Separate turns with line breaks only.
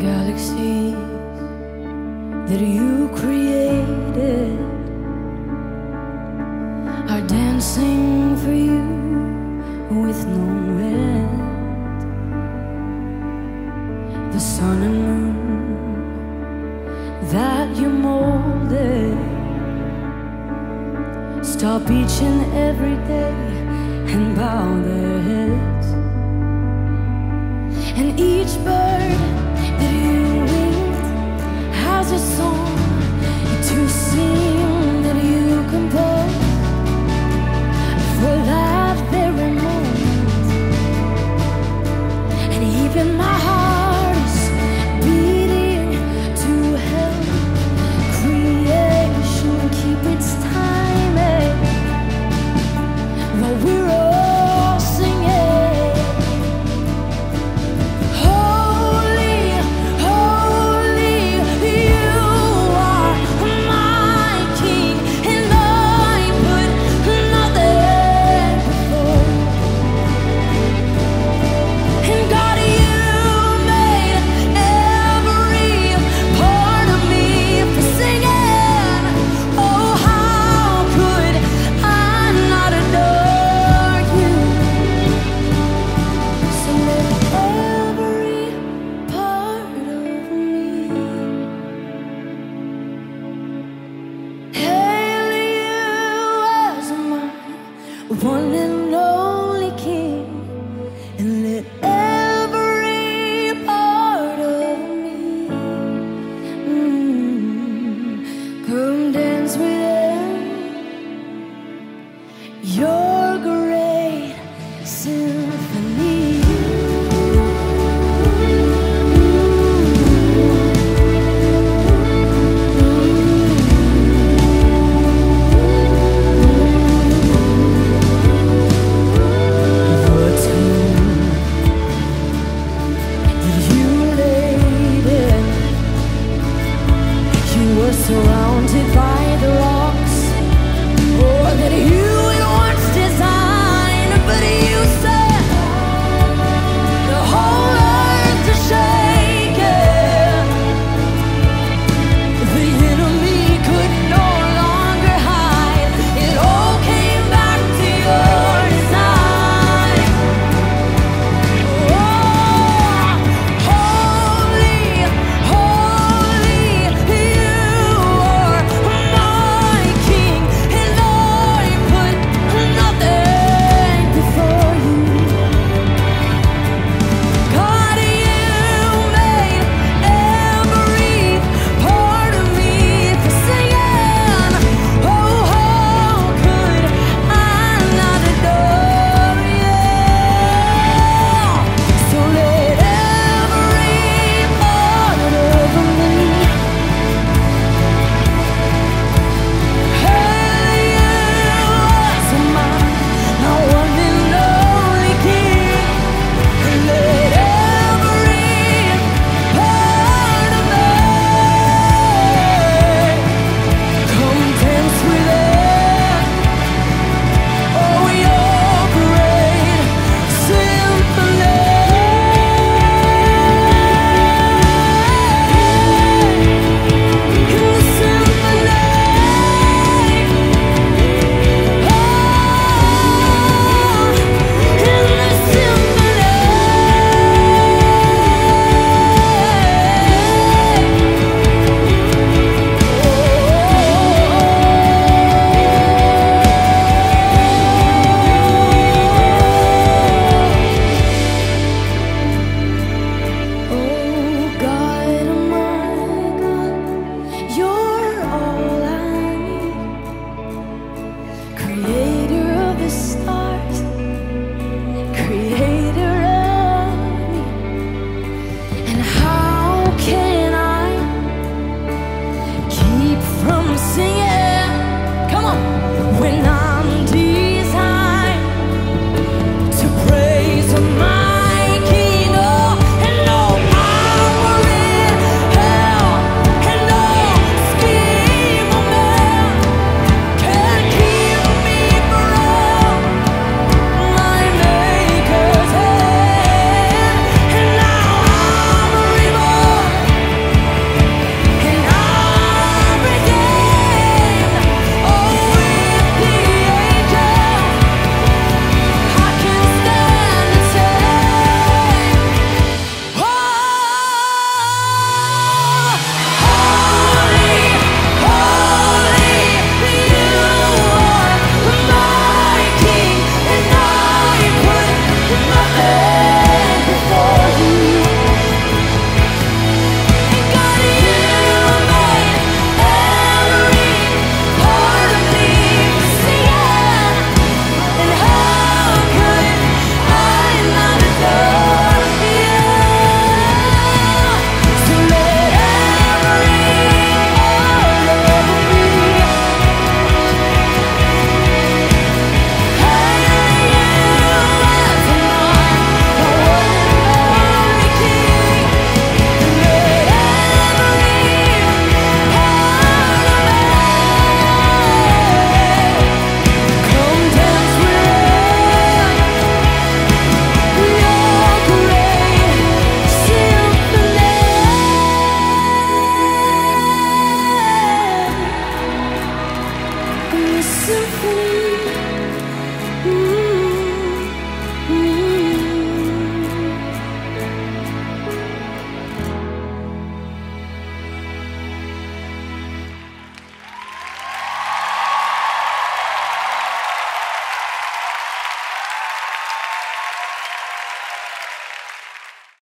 galaxies that you created are dancing for you with no end. The sun and moon that you molded stop each and every day and bow their